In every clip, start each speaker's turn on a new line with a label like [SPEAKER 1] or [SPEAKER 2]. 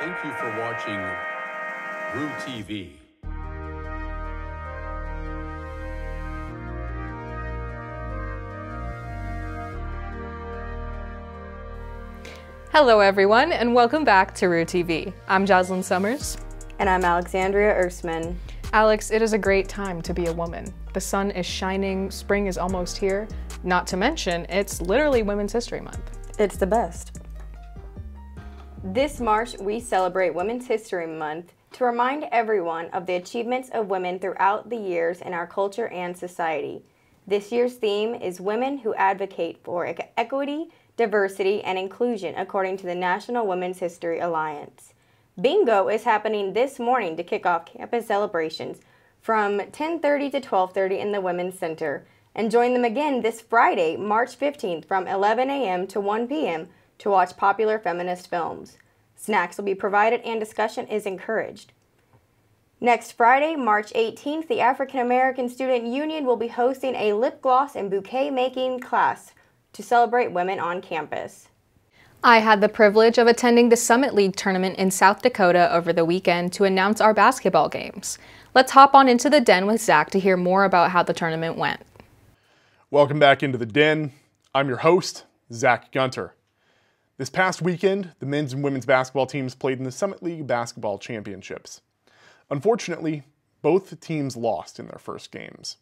[SPEAKER 1] Thank you for watching Roo TV.
[SPEAKER 2] Hello, everyone, and welcome back to Roo TV. I'm Jocelyn Summers.
[SPEAKER 3] And I'm Alexandria Ersman.
[SPEAKER 2] Alex, it is a great time to be a woman. The sun is shining, spring is almost here. Not to mention, it's literally Women's History Month.
[SPEAKER 3] It's the best. This March, we celebrate Women's History Month to remind everyone of the achievements of women throughout the years in our culture and society. This year's theme is Women Who Advocate for Equity diversity, and inclusion, according to the National Women's History Alliance. Bingo is happening this morning to kick off campus celebrations from 10:30 to 12:30 in the Women's Center, and join them again this Friday, March 15th from 11 a.m. to 1 p.m. to watch popular feminist films. Snacks will be provided and discussion is encouraged. Next Friday, March 18th, the African American Student Union will be hosting a lip gloss and bouquet making class to celebrate women on campus.
[SPEAKER 2] I had the privilege of attending the Summit League tournament in South Dakota over the weekend to announce our basketball games. Let's hop on into the den with Zach to hear more about how the tournament went.
[SPEAKER 4] Welcome back into the den. I'm your host, Zach Gunter. This past weekend, the men's and women's basketball teams played in the Summit League basketball championships. Unfortunately, both teams lost in their first games.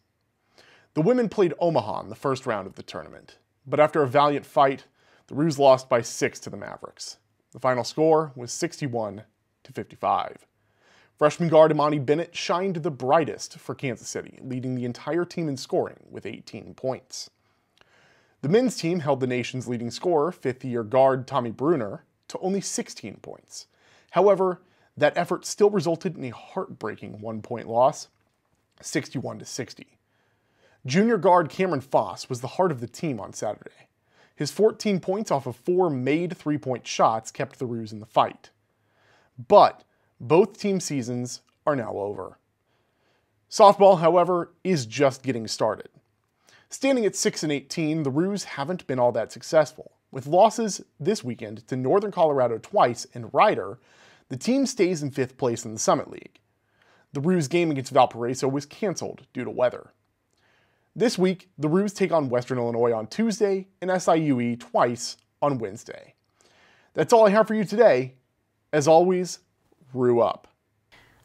[SPEAKER 4] The women played Omaha in the first round of the tournament but after a valiant fight, the Roos lost by six to the Mavericks. The final score was 61 to 55. Freshman guard Emoni Bennett shined the brightest for Kansas City, leading the entire team in scoring with 18 points. The men's team held the nation's leading scorer, fifth year guard Tommy Bruner, to only 16 points. However, that effort still resulted in a heartbreaking one point loss, 61 to 60. Junior guard Cameron Faas was the heart of the team on Saturday. His 14 points off of four made three point shots kept the Roos in the fight. But both team seasons are now over. Softball, however, is just getting started. Standing at 6 and 18, the Roos haven't been all that successful. With losses this weekend to Northern Colorado twice and Rider, the team stays in fifth place in the Summit League. The Roos game against Valparaiso was canceled due to weather. This week, the Roos take on Western Illinois on Tuesday and SIUE twice on Wednesday. That's all I have for you today. As always, Roo up.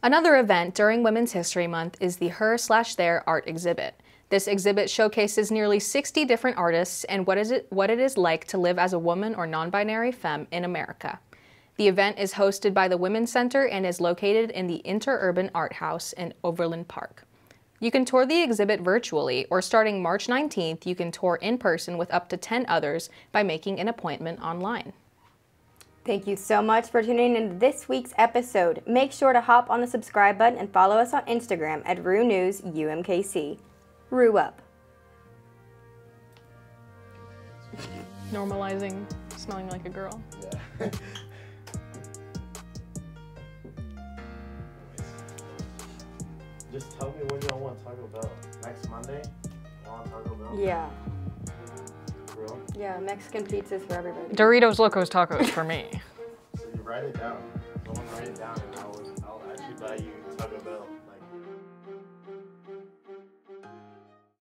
[SPEAKER 2] Another event during Women's History Month is the Her Slash Their art exhibit. This exhibit showcases nearly 60 different artists and what is it what it is like to live as a woman or non-binary femme in America. The event is hosted by the Women's Center and is located in the Interurban Art House in Overland Park. You can tour the exhibit virtually, or starting March 19th, you can tour in person with up to 10 others by making an appointment online.
[SPEAKER 3] Thank you so much for tuning in to this week's episode. Make sure to hop on the subscribe button and follow us on Instagram at Roo News UMKC. Roo up.
[SPEAKER 2] Normalizing smelling like a girl. Yeah.
[SPEAKER 5] Just tell me when y'all want Taco Bell. Next Monday? Y'all want Taco Bell?
[SPEAKER 3] Yeah. Yeah, Mexican pizzas for everybody.
[SPEAKER 2] Doritos Locos Tacos for me.
[SPEAKER 5] so you write it down. Someone write it down and I'll, I'll actually buy you Taco Bell.